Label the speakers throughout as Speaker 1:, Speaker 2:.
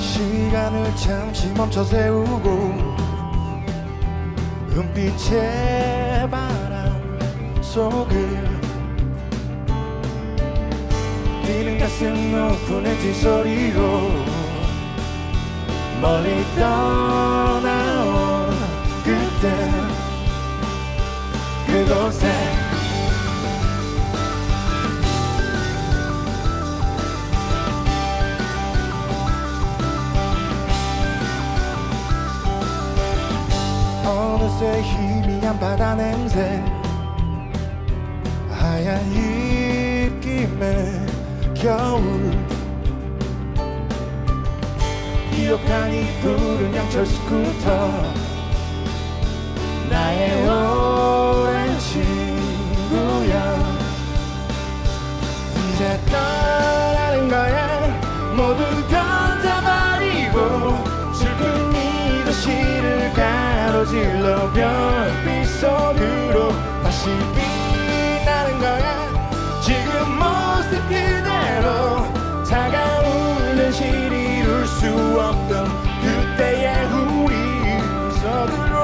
Speaker 1: 시간을 잠시 멈춰 세우고 은빛의 바람 속을 뛰는 가슴 높은 애지 소리로 멀리 떠나온 그때 그곳에. 어느새 희미한 바다 냄새 하얀 입김에 겨울 기억하니 푸른 양철 스쿠터. 나의 오랜 친구야. 이제 떠나는 거야. 모두 던져버리고 슬픈 이 도시를 가로질러 별빛 속으로 다시 빛나는 거야. 지금 모습 그 수 없던 그때의 우리 속으로.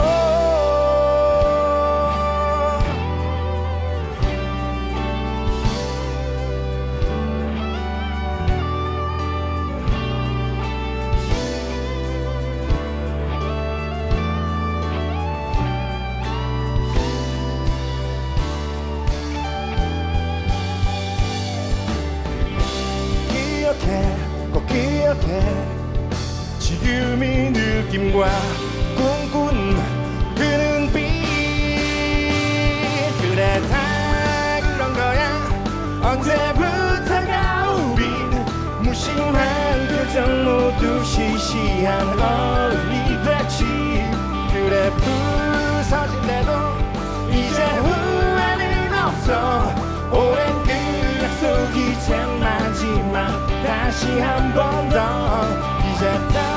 Speaker 1: 기억해 꼭 기억해 이 느낌과 꿈꾼 그 눈빛 그래 다 그런 거야. 언제부터가 우린 무심한 표정 모두 시시한 어른이 됐지. 그래 부서진대도 이제 후회는 없어. 오랜 그 약속 이 제 마지막 다시 한 번 더. 이제 떠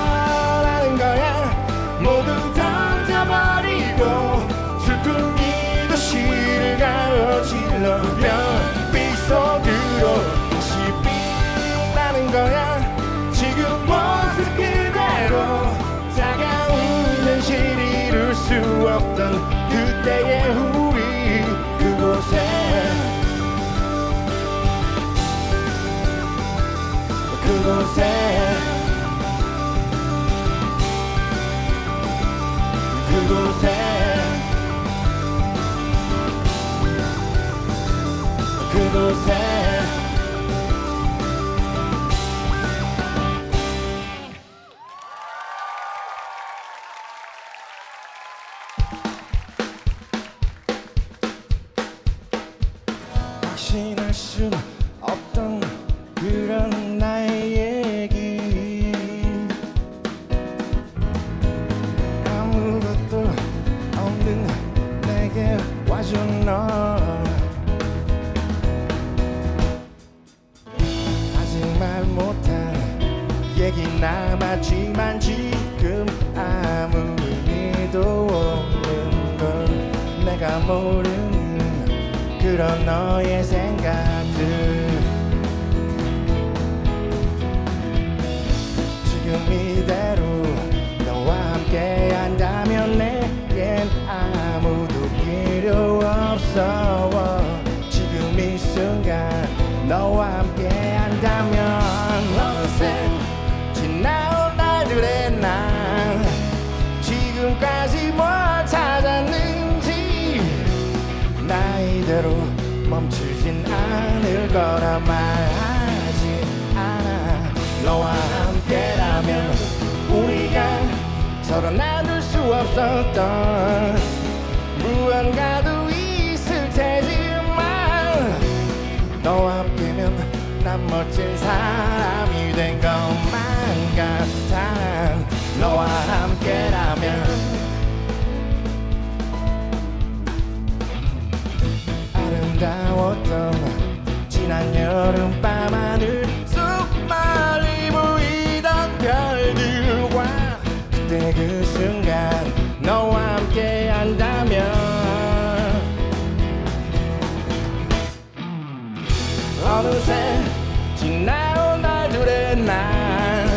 Speaker 1: 그곳에 모르는 그런 너의 생각들. 지금 이대 거라 말하지 않아. 너와 함께라면 우리가 서로 나눌 수 없었던 무언가도 있을 테지만 너와 함께면 난 멋진 사람 여름밤 하늘 숲말이 보이던 별들과 그때 그 순간 너와 함께 한다면 어느새 지나온 날들의 날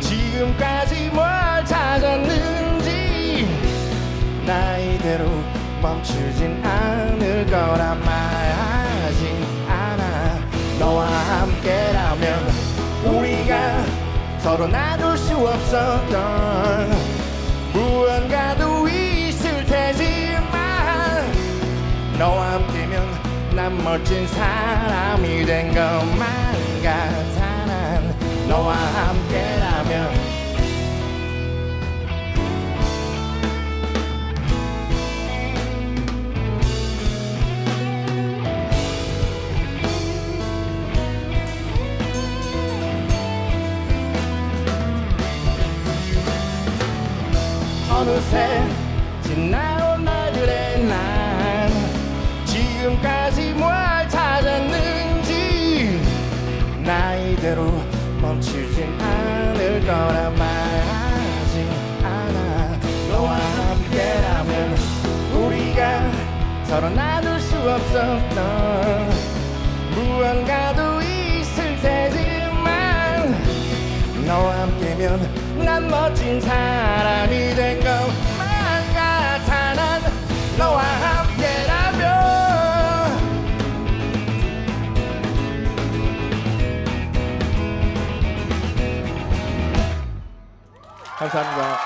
Speaker 1: 지금까지 뭘 찾았는지 나이대로 멈추진 않을 거란 말 서로 나눌 수 없었던 무언가도 있을 테지만 너와 함께면 난 멋진 사람이 된 것만 거라 말하지 않아. 너와 함께라면 우리가 서로 나눌 수 없었던 무언가도 있을 테지만 너와 함께면 난 멋진 사람이 된 것만 같아 난 너와 함께 감사합니 다.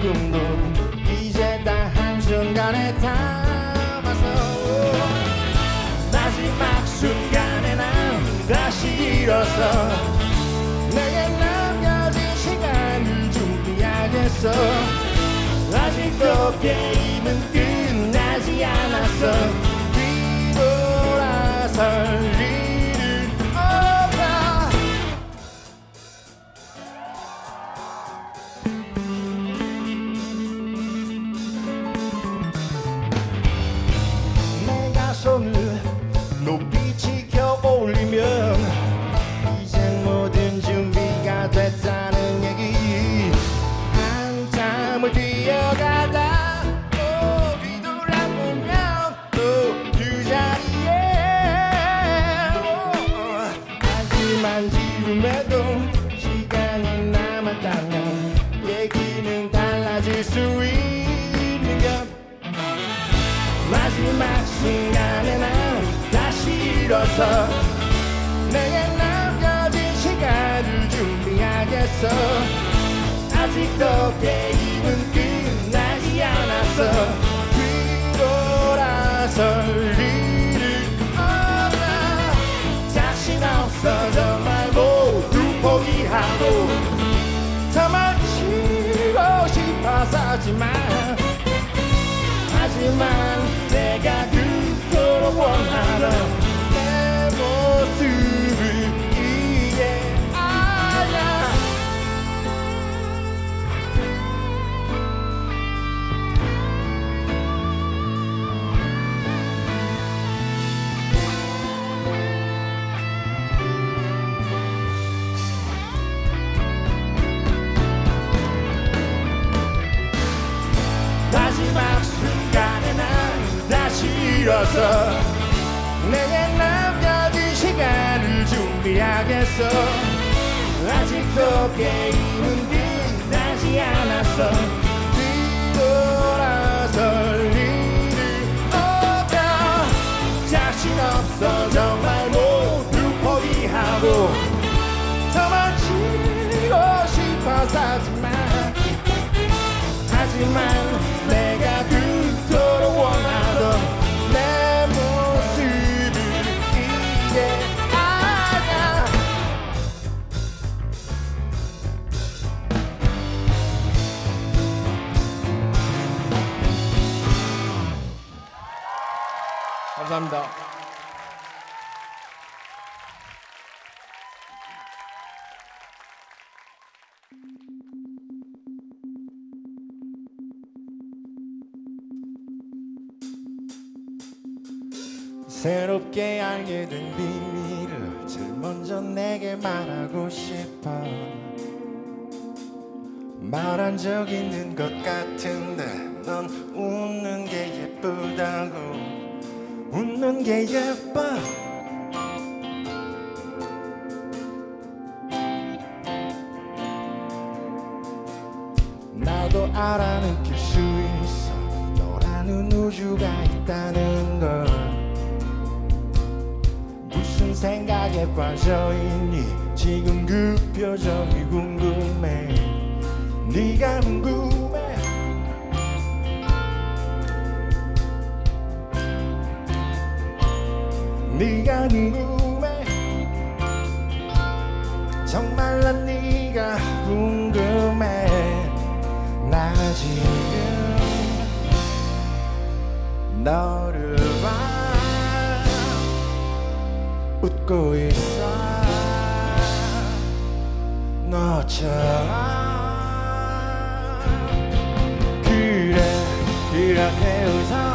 Speaker 1: 꿈도 이제 다 한순간에 담아서 마지막 순간에 난 다시 일어서 내게 남겨진 시간을 준비하겠어. 아직도 게임은 끝나지 않았어. 뒤돌아설 일어서 내게 남겨진 시간을 준비하겠어. 아직도 게임 일어서 내게 남겨진 시간을 준비하겠어. 아직도 게임은 끝나지 않았어. 뒤돌아설 일은 없다. 자신 없어. 정말 모두 포기하고 도망치고 싶어서 하지만 하지만 알게 된 비밀을 제일 먼저 내게 말하고 싶어. 말한 적 있는 것 같은데 넌 웃는 게 예쁘다고. 웃는 게 예뻐. 나도 알아 느낄 수 있어. 너라는 우주가 있다는 걸 생각에 빠져 있니? 지금 그 표정이 궁금해. 네가 궁금해. 네가 궁금해. 정말 난 네가 궁금해. 나 지금 너를 웃고 있어. 너처럼 그래 이렇게 웃어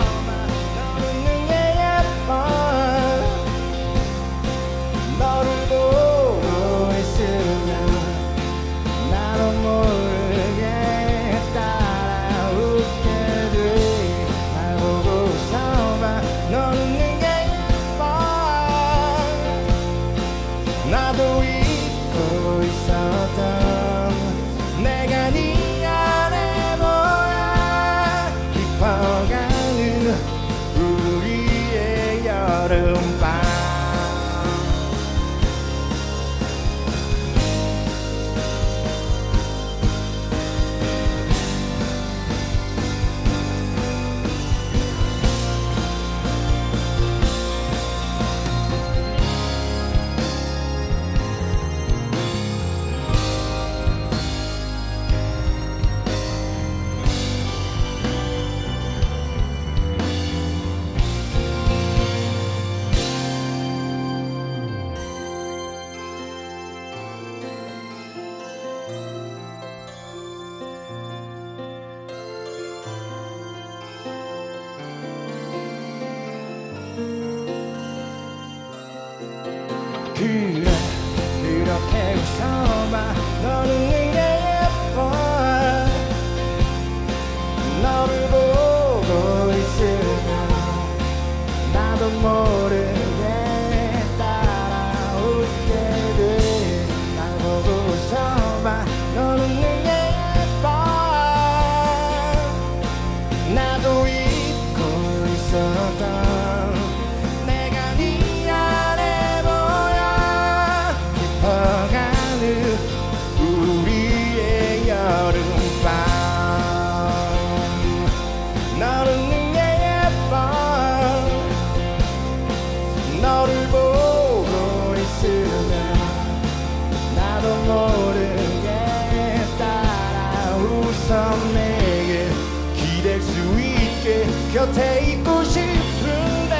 Speaker 1: 곁에 있고 싶은데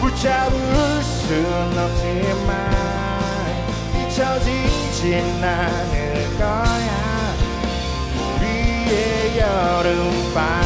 Speaker 1: 붙잡을 순 없지만 잊혀지진 않을 거야. 우리의 여름밤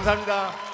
Speaker 1: 감사합니다.